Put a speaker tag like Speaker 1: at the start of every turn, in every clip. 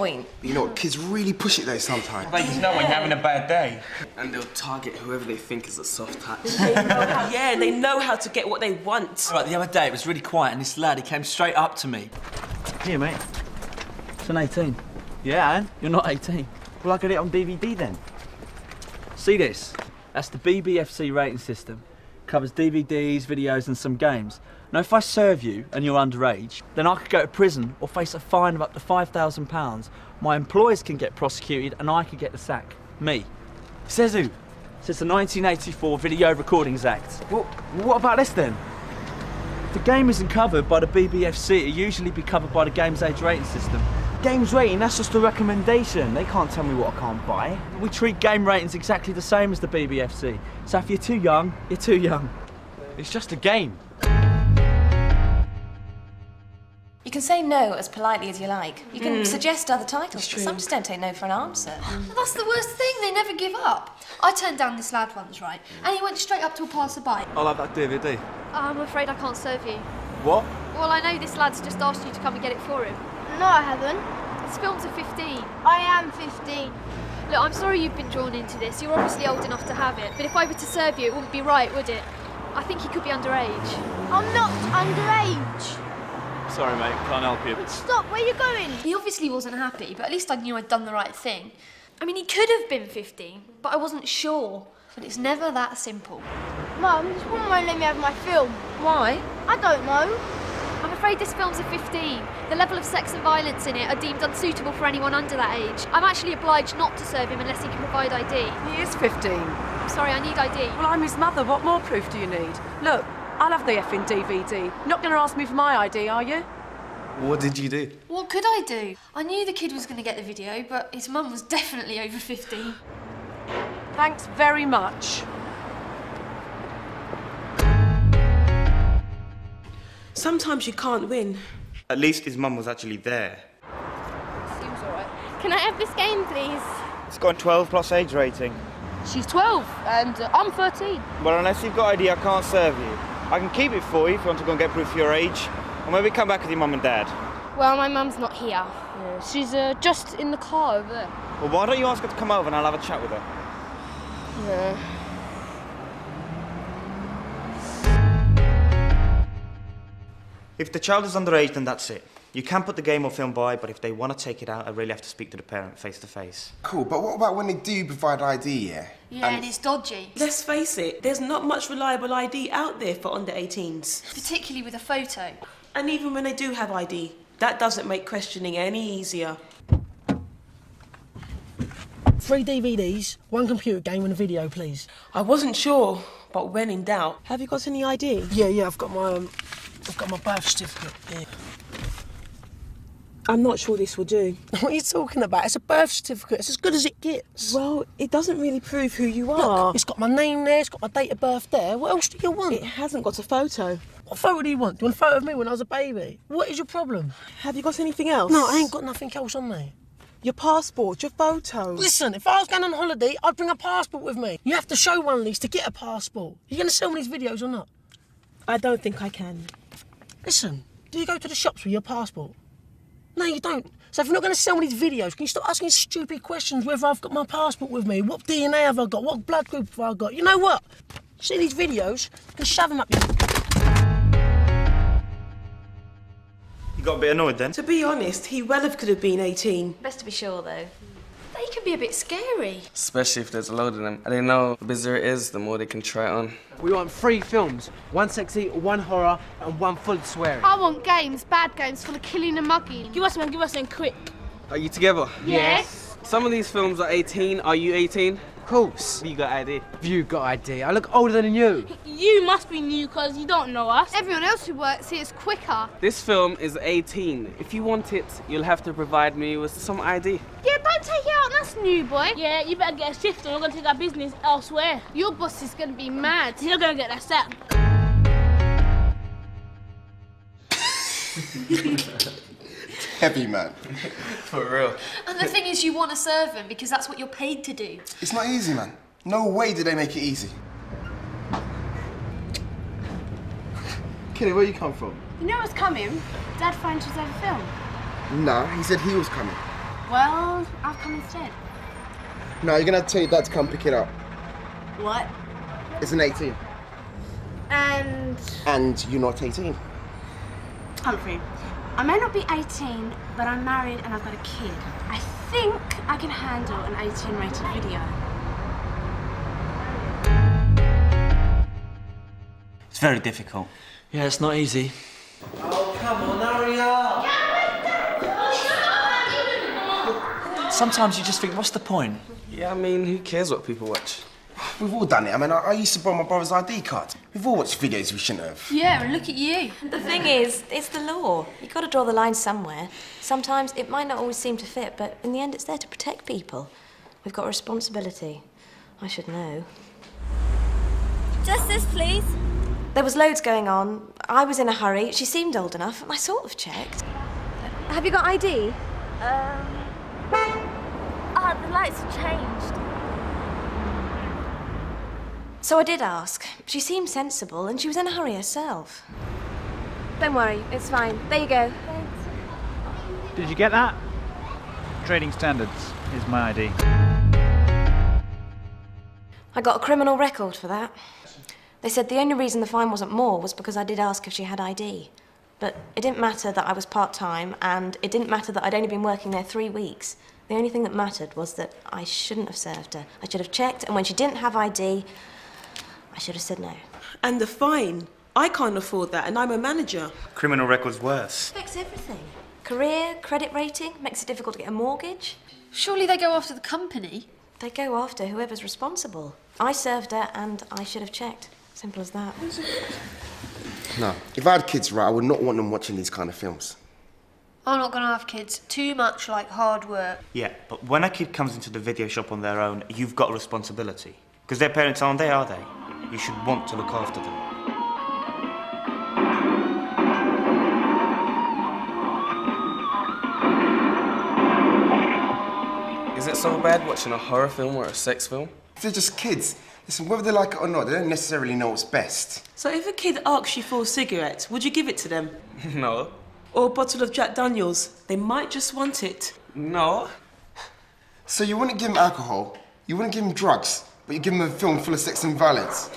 Speaker 1: point.
Speaker 2: You know what, kids really push it though sometimes.
Speaker 3: Ladies know when you're having a bad day.
Speaker 4: And they'll target whoever they think is a soft touch.
Speaker 5: yeah, they know how to get what they want.
Speaker 6: Right, the other day it was really quiet and this lad, he came straight up to me.
Speaker 7: Here, mate.
Speaker 6: It's an 18.
Speaker 7: Yeah, and?
Speaker 6: You're not 18.
Speaker 7: Well, I got it on DVD then.
Speaker 6: See this? That's the BBFC rating system. Covers DVDs, videos, and some games. Now, if I serve you and you're underage, then I could go to prison or face a fine of up to £5,000. My employers can get prosecuted and I could get the sack. Me.
Speaker 7: Says who?
Speaker 6: Since the 1984 Video Recordings Act.
Speaker 7: Well, what about this then?
Speaker 6: If the game isn't covered by the BBFC, it usually be covered by the Games Age rating system.
Speaker 7: Games rating, that's just a recommendation. They can't tell me what I can't buy.
Speaker 6: We treat game ratings exactly the same as the BBFC. So if you're too young, you're too young.
Speaker 7: It's just a game.
Speaker 1: You can say no as politely as you like. You can mm. suggest other titles, but some just don't take no for an answer.
Speaker 8: That's the worst thing, they never give up. I turned down this lad once, right? And he went straight up to a passerby.
Speaker 7: I'll have that DVD.
Speaker 8: I'm afraid I can't serve you.
Speaker 7: What?
Speaker 8: Well, I know this lad's just asked you to come and get it for him.
Speaker 9: No, I haven't.
Speaker 8: It's film's a 15.
Speaker 9: I am 15.
Speaker 8: Look, I'm sorry you've been drawn into this. You're obviously old enough to have it. But if I were to serve you, it wouldn't be right, would it? I think he could be underage.
Speaker 9: I'm not underage.
Speaker 7: Sorry, mate. Can't help you.
Speaker 9: But Stop, where are you going?
Speaker 8: He obviously wasn't happy, but at least I knew I'd done the right thing. I mean, he could have been 15, but I wasn't sure. But it's never that simple.
Speaker 9: Mum, this woman won't let me have my film.
Speaker 1: Why?
Speaker 9: I don't know.
Speaker 8: I'm afraid this film's a 15. The level of sex and violence in it are deemed unsuitable for anyone under that age. I'm actually obliged not to serve him unless he can provide ID.
Speaker 5: He is 15.
Speaker 8: I'm sorry, I need ID.
Speaker 5: Well, I'm his mother. What more proof do you need? Look, I'll have the effing DVD. Not going to ask me for my ID, are you?
Speaker 2: What did you do?
Speaker 8: What could I do? I knew the kid was going to get the video, but his mum was definitely over 15.
Speaker 5: Thanks very much. Sometimes you can't win.
Speaker 3: At least his mum was actually there.
Speaker 9: Seems alright. Can I have this game, please?
Speaker 3: It's got a 12 plus age rating.
Speaker 9: She's 12 and uh, I'm 13.
Speaker 3: Well, unless you've got ID, I can't serve you. I can keep it for you if you want to go and get proof of your age. Or maybe come back with your mum and dad.
Speaker 9: Well, my mum's not here. Yeah, she's uh, just in the car over there.
Speaker 3: Well, why don't you ask her to come over and I'll have a chat with her?
Speaker 9: Yeah.
Speaker 3: If the child is underage, then that's it. You can put the game or film by, but if they want to take it out, I really have to speak to the parent face to face.
Speaker 2: Cool, but what about when they do provide ID, yeah?
Speaker 8: Yeah, and, it's dodgy.
Speaker 5: Let's face it, there's not much reliable ID out there for under 18s.
Speaker 8: Particularly with a photo.
Speaker 5: And even when they do have ID, that doesn't make questioning any easier.
Speaker 10: Three DVDs, one computer game, and a video, please.
Speaker 5: I wasn't sure, but when in doubt, have you got any ID?
Speaker 10: Yeah, yeah, I've got my, um, I've got my birth certificate. Yeah.
Speaker 5: I'm not sure this will do.
Speaker 10: What are you talking about? It's a birth certificate. It's as good as it gets.
Speaker 5: Well, it doesn't really prove who you are.
Speaker 10: Look, it's got my name there. It's got my date of birth there. What else do you want?
Speaker 5: It hasn't got a photo.
Speaker 10: What photo do you want? Do you want a photo of me when I was a baby? What is your problem?
Speaker 5: Have you got anything else?
Speaker 10: No, I ain't got nothing else on me.
Speaker 5: Your passport, your photos.
Speaker 10: Listen, if I was going on holiday, I'd bring a passport with me. You have to show one of these to get a passport. You going to sell me these videos or not?
Speaker 5: I don't think I can.
Speaker 10: Listen, do you go to the shops with your passport? No, you don't. So if you're not going to sell me these videos, can you stop asking stupid questions whether I've got my passport with me? What DNA have I got? What blood group have I got? You know what? See these videos? You can shove them up your...
Speaker 3: You got a bit annoyed then?
Speaker 5: To be honest, he well have could have been 18.
Speaker 1: Best to be sure, though.
Speaker 8: They can be a bit scary.
Speaker 4: Especially if there's a load of them. And they know the busier it is, the more they can try it on.
Speaker 7: We want three films. One sexy, one horror, and one full of swearing.
Speaker 9: I want games, bad games full of killing and mugging.
Speaker 11: Give us one, give us one quick.
Speaker 4: Are you together?
Speaker 9: Yes.
Speaker 4: Some of these films are 18. Are you 18?
Speaker 7: Of course.
Speaker 4: You got ID.
Speaker 7: You got ID. I look older than you.
Speaker 11: You must be new because you don't know us.
Speaker 9: Everyone else who works here is quicker.
Speaker 4: This film is 18. If you want it, you'll have to provide me with some ID.
Speaker 9: Yeah, don't take it out, that's new, boy.
Speaker 11: Yeah, you better get a shift or we're going to take our business elsewhere.
Speaker 9: Your boss is going to be mad.
Speaker 11: You're going to get that sack.
Speaker 2: Heavy, man.
Speaker 3: For real.
Speaker 8: And the thing is, you want to serve him because that's what you're paid to do.
Speaker 2: It's not easy, man. No way did they make it easy. Kenny, where you come from?
Speaker 9: You know what's coming? Dad finds his over film.
Speaker 2: Nah, he said he was coming.
Speaker 9: Well, I've come instead.
Speaker 2: No, you're gonna tell your dad to come pick it up.
Speaker 9: What?
Speaker 2: It's an 18.
Speaker 9: And
Speaker 2: And you're not 18.
Speaker 9: Humphrey, I may not be 18, but I'm married and I've got a kid. I think I can handle an 18 rated video.
Speaker 3: It's very difficult.
Speaker 6: Yeah, it's not easy.
Speaker 7: Oh, come on, hurry
Speaker 6: Sometimes you just think, what's the point?
Speaker 4: Yeah, I mean, who cares what people watch?
Speaker 2: We've all done it. I mean, I, I used to borrow my brother's ID card. We've all watched videos we shouldn't have.
Speaker 1: Yeah, and look at you. The thing is, it's the law. You've got to draw the line somewhere. Sometimes it might not always seem to fit, but in the end, it's there to protect people. We've got a responsibility. I should know.
Speaker 12: Justice, please.
Speaker 1: There was loads going on. I was in a hurry. She seemed old enough, and I sort of checked. Have you got ID?
Speaker 12: Um. Ah, the lights have changed.
Speaker 1: So I did ask. She seemed sensible, and she was in a hurry herself. Don't worry, it's fine. There you go.
Speaker 13: Did you get that? Trading standards is my ID.
Speaker 1: I got a criminal record for that. They said the only reason the fine wasn't more was because I did ask if she had ID. But it didn't matter that I was part time, and it didn't matter that I'd only been working there three weeks. The only thing that mattered was that I shouldn't have served her. I should have checked, and when she didn't have ID, I should have said no.
Speaker 14: And the fine. I can't afford that, and I'm a manager.
Speaker 3: Criminal record's worse.
Speaker 1: Affects everything. Career, credit rating, makes it difficult to get a mortgage.
Speaker 8: Surely they go after the company.
Speaker 1: They go after whoever's responsible. I served her, and I should have checked. Simple as that.
Speaker 2: No. If I had kids, right, I would not want them watching these kind of films.
Speaker 9: I'm not gonna have kids. Too much like hard work.
Speaker 3: Yeah, but when a kid comes into the video shop on their own, you've got a responsibility. Because their parents aren't they, are they? You should want to look after them.
Speaker 4: Is it so bad watching a horror film or a sex film?
Speaker 2: They're just kids. Listen, whether they like it or not, they don't necessarily know what's best.
Speaker 14: So if a kid asks you for a cigarette, would you give it to them?
Speaker 4: no.
Speaker 14: Or a bottle of Jack Daniels? They might just want it.
Speaker 4: No.
Speaker 2: So you wouldn't give them alcohol, you wouldn't give them drugs, but you give them a film full of sex and violence.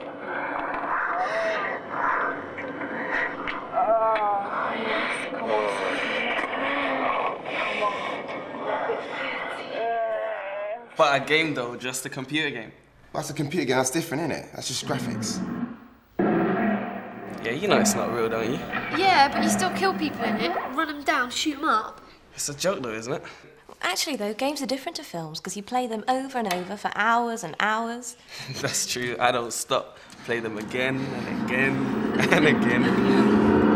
Speaker 4: But a game though, just a computer game.
Speaker 2: That's a computer game, that's different, isn't it? That's just graphics.
Speaker 4: Yeah, you know it's not real, don't you?
Speaker 8: Yeah, but you still kill people in it, run them down, shoot them up.
Speaker 4: It's a joke though, isn't it?
Speaker 1: Actually, though, games are different to films because you play them over and over for hours and hours.
Speaker 4: That's true. I don't stop. Play them again and again and again.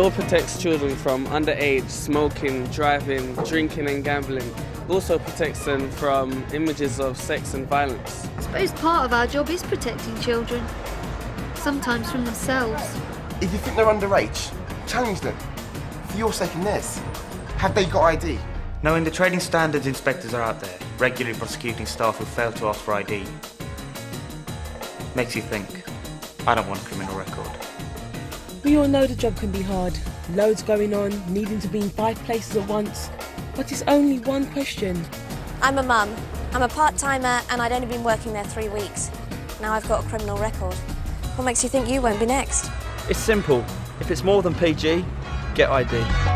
Speaker 4: Law protects children from underage smoking, driving, drinking, and gambling. It also protects them from images of sex and violence.
Speaker 8: I suppose part of our job is protecting children. Sometimes from themselves.
Speaker 2: If you think they're underage, challenge them. For your sake and theirs. Have they got ID?
Speaker 3: Knowing the trading standards inspectors are out there, regularly prosecuting staff who fail to ask for ID, makes you think, I don't want a criminal record.
Speaker 14: We all know the job can be hard. Loads going on, needing to be in five places at once. But it's only one question.
Speaker 1: I'm a mum. I'm a part timer and I'd only been working there three weeks. Now I've got a criminal record. What makes you think you won't be next?
Speaker 6: It's simple. If it's more than PG, get ID.